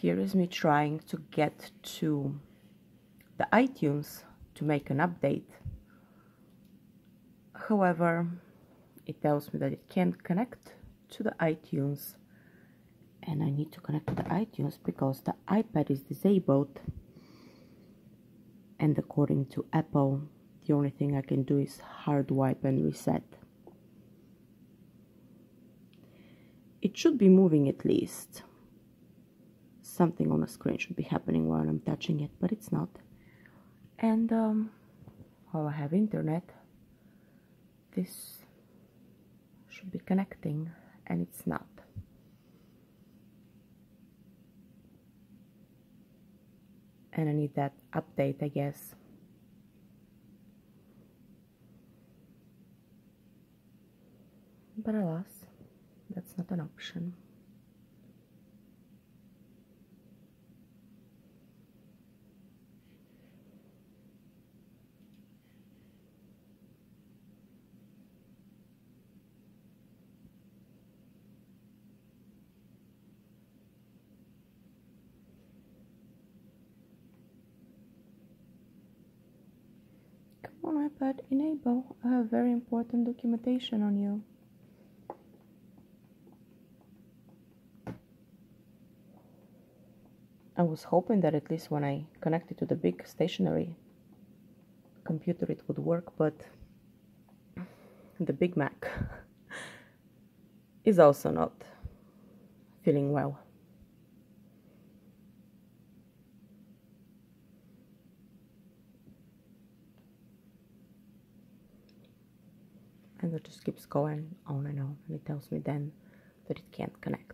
here is me trying to get to the iTunes to make an update. However, it tells me that it can't connect to the iTunes and I need to connect to the iTunes because the iPad is disabled and according to Apple the only thing I can do is hard wipe and reset. It should be moving at least. Something on the screen should be happening while I'm touching it, but it's not. And um, while I have internet, this should be connecting and it's not. And I need that update, I guess. But alas, that's not an option. IPad, enable. a very important documentation on you. I was hoping that at least when I connected to the big stationary computer it would work, but the Big Mac is also not feeling well. And it just keeps going on and on, and it tells me then that it can't connect.